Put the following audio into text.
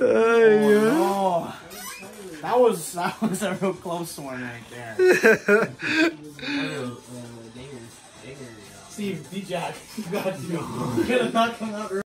Oh, that was that was a real close one right there. Steve, uh, uh, D-Jack, you got to. You gotta knock him out.